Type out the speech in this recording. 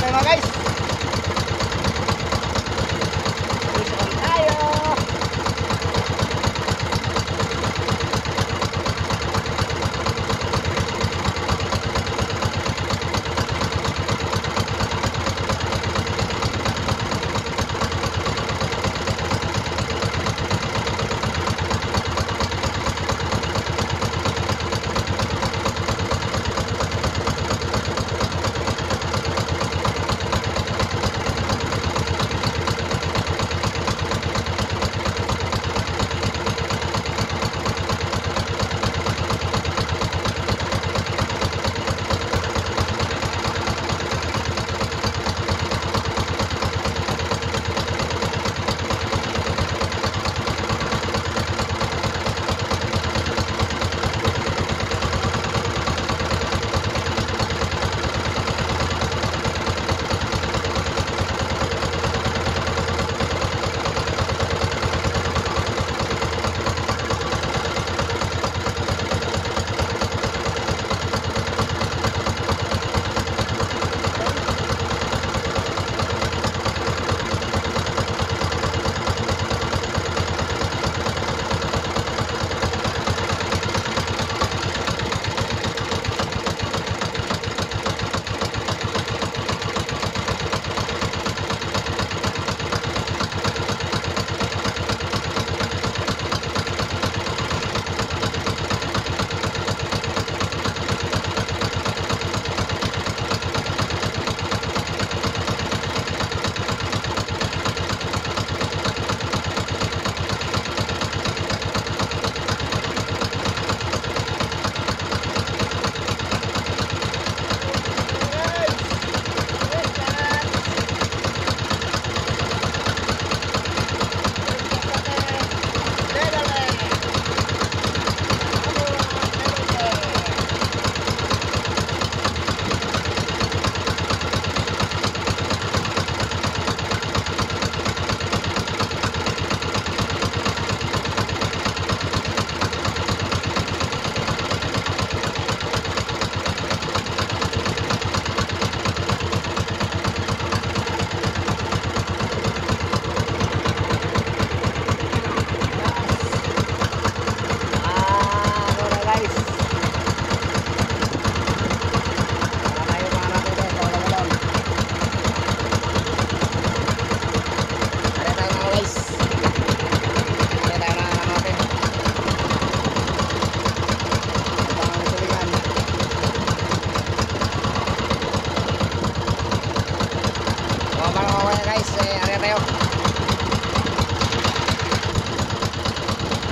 tayo mga guys. ese arreo.